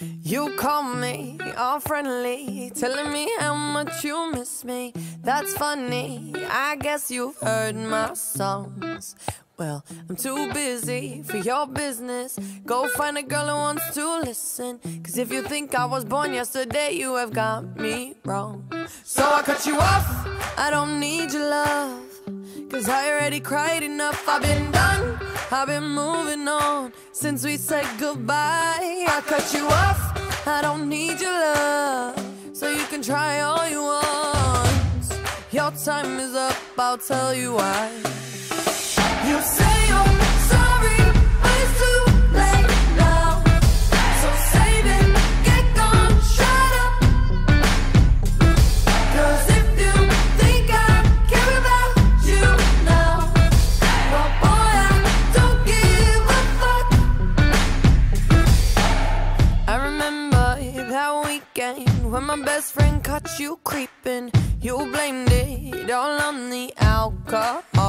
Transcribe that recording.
You call me all friendly, telling me how much you miss me. That's funny, I guess you've heard my songs. Well, I'm too busy for your business. Go find a girl who wants to listen. Cause if you think I was born yesterday, you have got me wrong. So I cut you off, I don't need your love. Cause I already cried enough, I've been done. I've been moving on since we said goodbye. I cut you off, I don't need your love. So you can try all you want. Your time is up, I'll tell you why. You say weekend when my best friend caught you creeping. You blamed it all on the alcohol.